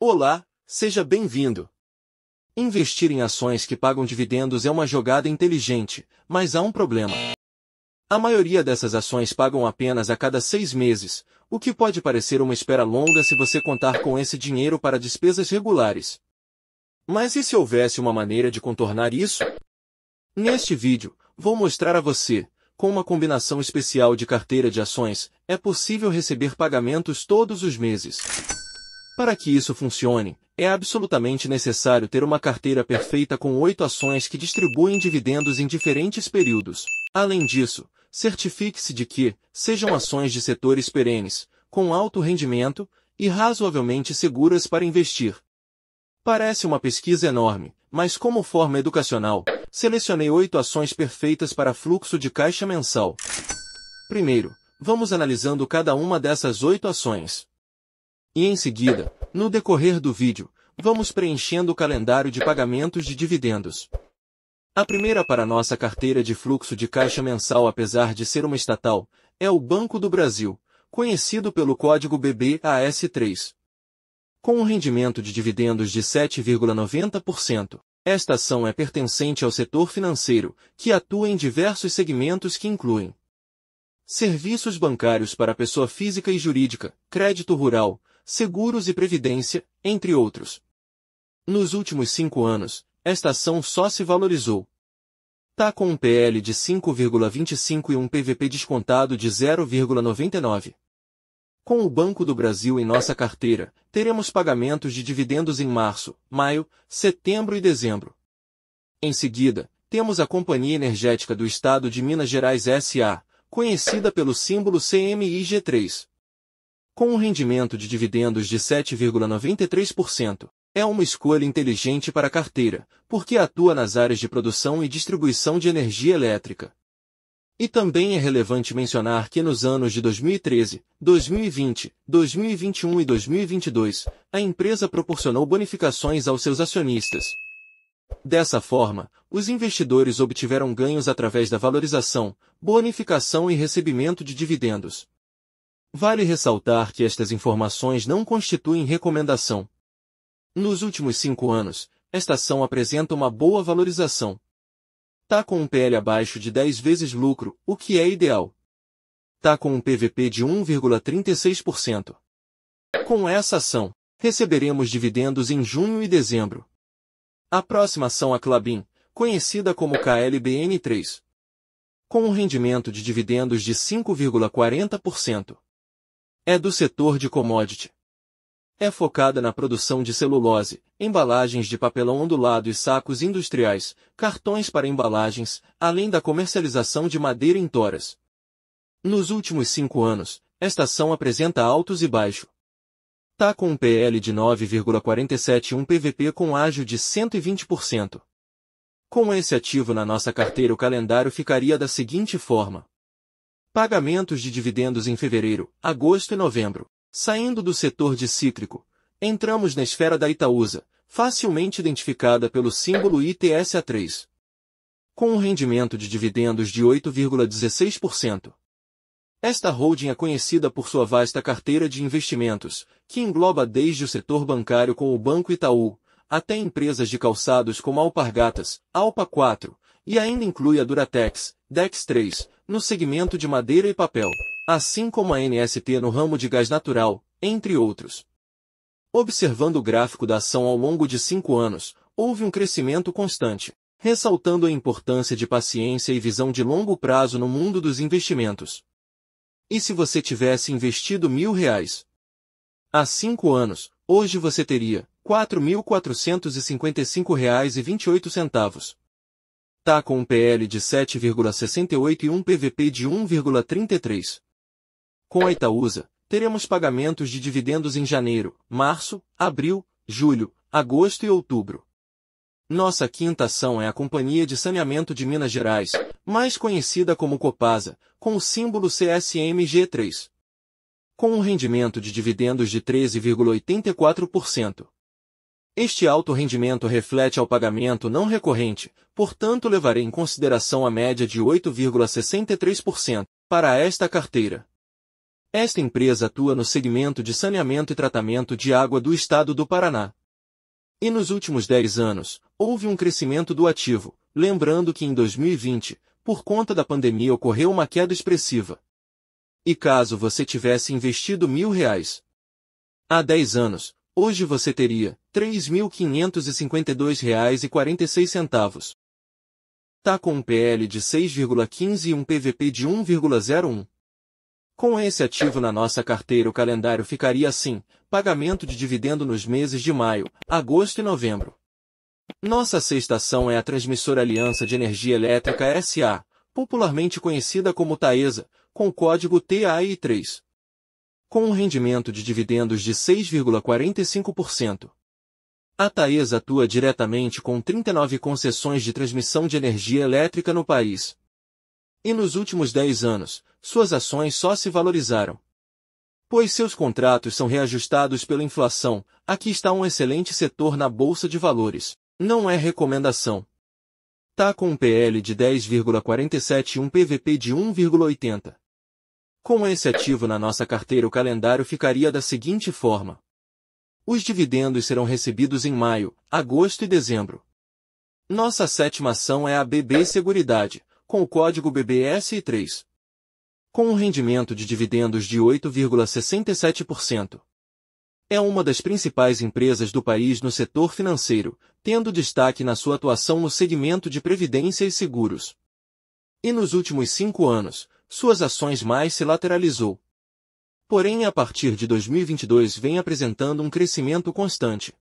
Olá, seja bem-vindo. Investir em ações que pagam dividendos é uma jogada inteligente, mas há um problema. A maioria dessas ações pagam apenas a cada seis meses, o que pode parecer uma espera longa se você contar com esse dinheiro para despesas regulares. Mas e se houvesse uma maneira de contornar isso? Neste vídeo, vou mostrar a você, com uma combinação especial de carteira de ações, é possível receber pagamentos todos os meses. Para que isso funcione, é absolutamente necessário ter uma carteira perfeita com oito ações que distribuem dividendos em diferentes períodos. Além disso, certifique-se de que sejam ações de setores perenes, com alto rendimento e razoavelmente seguras para investir. Parece uma pesquisa enorme, mas como forma educacional, selecionei oito ações perfeitas para fluxo de caixa mensal. Primeiro, vamos analisando cada uma dessas oito ações. E em seguida, no decorrer do vídeo, vamos preenchendo o calendário de pagamentos de dividendos. A primeira para nossa carteira de fluxo de caixa mensal apesar de ser uma estatal, é o Banco do Brasil, conhecido pelo código BBAS3. Com um rendimento de dividendos de 7,90%, esta ação é pertencente ao setor financeiro, que atua em diversos segmentos que incluem serviços bancários para pessoa física e jurídica, crédito rural, seguros e previdência, entre outros. Nos últimos cinco anos, esta ação só se valorizou. Tá com um PL de 5,25 e um PVP descontado de 0,99. Com o Banco do Brasil em nossa carteira, teremos pagamentos de dividendos em março, maio, setembro e dezembro. Em seguida, temos a Companhia Energética do Estado de Minas Gerais S.A., conhecida pelo símbolo CMIG3 com um rendimento de dividendos de 7,93%. É uma escolha inteligente para a carteira, porque atua nas áreas de produção e distribuição de energia elétrica. E também é relevante mencionar que nos anos de 2013, 2020, 2021 e 2022, a empresa proporcionou bonificações aos seus acionistas. Dessa forma, os investidores obtiveram ganhos através da valorização, bonificação e recebimento de dividendos. Vale ressaltar que estas informações não constituem recomendação. Nos últimos cinco anos, esta ação apresenta uma boa valorização. Tá com um PL abaixo de 10 vezes lucro, o que é ideal. Tá com um PVP de 1,36%. Com essa ação, receberemos dividendos em junho e dezembro. A próxima ação a Clabin, conhecida como KLBN3. Com um rendimento de dividendos de 5,40%. É do setor de commodity. É focada na produção de celulose, embalagens de papelão ondulado e sacos industriais, cartões para embalagens, além da comercialização de madeira em toras. Nos últimos cinco anos, esta ação apresenta altos e baixos. Tá com um PL de 9,47 e um PVP com ágio de 120%. Com esse ativo na nossa carteira o calendário ficaria da seguinte forma. Pagamentos de dividendos em fevereiro, agosto e novembro. Saindo do setor de cíclico, entramos na esfera da Itaúsa, facilmente identificada pelo símbolo ITSA3. Com um rendimento de dividendos de 8,16%. Esta holding é conhecida por sua vasta carteira de investimentos, que engloba desde o setor bancário com o Banco Itaú, até empresas de calçados como Alpargatas, Alpa 4, e ainda inclui a Duratex, Dex 3, no segmento de madeira e papel, assim como a NST no ramo de gás natural, entre outros. Observando o gráfico da ação ao longo de cinco anos, houve um crescimento constante, ressaltando a importância de paciência e visão de longo prazo no mundo dos investimentos. E se você tivesse investido mil reais? Há cinco anos, hoje você teria R$ 4.455,28 está com um PL de 7,68 e um PVP de 1,33. Com a Itaúsa, teremos pagamentos de dividendos em janeiro, março, abril, julho, agosto e outubro. Nossa quinta ação é a Companhia de Saneamento de Minas Gerais, mais conhecida como Copasa, com o símbolo CSMG3. Com um rendimento de dividendos de 13,84%. Este alto rendimento reflete ao pagamento não recorrente, portanto levarei em consideração a média de 8,63% para esta carteira. Esta empresa atua no segmento de saneamento e tratamento de água do estado do Paraná. E nos últimos 10 anos, houve um crescimento do ativo, lembrando que em 2020, por conta da pandemia ocorreu uma queda expressiva. E caso você tivesse investido mil reais há 10 anos, hoje você teria R$ 3.552,46. Tá com um PL de 6,15 e um PVP de 1,01. Com esse ativo na nossa carteira o calendário ficaria assim, pagamento de dividendo nos meses de maio, agosto e novembro. Nossa sexta ação é a Transmissora Aliança de Energia Elétrica SA, popularmente conhecida como Taesa, com código TAI3. Com um rendimento de dividendos de 6,45%. A Taesa atua diretamente com 39 concessões de transmissão de energia elétrica no país. E nos últimos 10 anos, suas ações só se valorizaram. Pois seus contratos são reajustados pela inflação, aqui está um excelente setor na Bolsa de Valores. Não é recomendação. Tá com um PL de 10,47 e um PVP de 1,80. Com esse ativo na nossa carteira o calendário ficaria da seguinte forma. Os dividendos serão recebidos em maio, agosto e dezembro. Nossa sétima ação é a BB Seguridade, com o código BBSI3. Com um rendimento de dividendos de 8,67%. É uma das principais empresas do país no setor financeiro, tendo destaque na sua atuação no segmento de previdência e seguros. E nos últimos cinco anos, suas ações mais se lateralizou. Porém, a partir de 2022 vem apresentando um crescimento constante.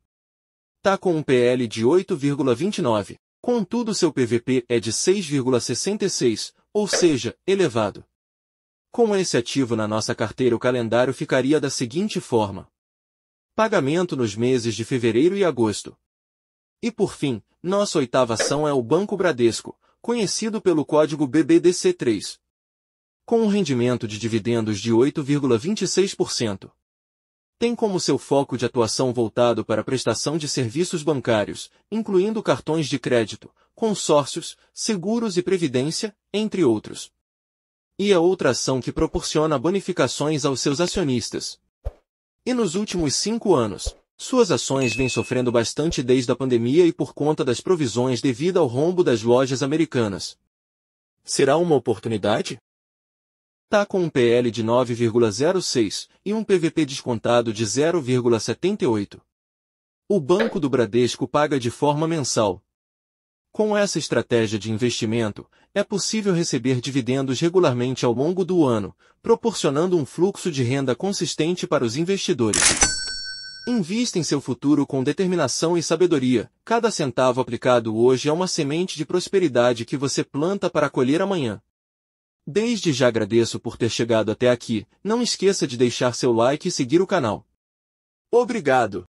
Tá com um PL de 8,29, contudo seu PVP é de 6,66, ou seja, elevado. Com esse ativo na nossa carteira o calendário ficaria da seguinte forma. Pagamento nos meses de fevereiro e agosto. E por fim, nossa oitava ação é o Banco Bradesco, conhecido pelo código BBDC3. Com um rendimento de dividendos de 8,26%. Tem como seu foco de atuação voltado para a prestação de serviços bancários, incluindo cartões de crédito, consórcios, seguros e previdência, entre outros. E é outra ação que proporciona bonificações aos seus acionistas. E nos últimos cinco anos, suas ações vêm sofrendo bastante desde a pandemia e por conta das provisões devido ao rombo das lojas americanas. Será uma oportunidade? Tá com um PL de 9,06 e um PVP descontado de 0,78. O Banco do Bradesco paga de forma mensal. Com essa estratégia de investimento, é possível receber dividendos regularmente ao longo do ano, proporcionando um fluxo de renda consistente para os investidores. Invista em seu futuro com determinação e sabedoria. Cada centavo aplicado hoje é uma semente de prosperidade que você planta para colher amanhã. Desde já agradeço por ter chegado até aqui. Não esqueça de deixar seu like e seguir o canal. Obrigado!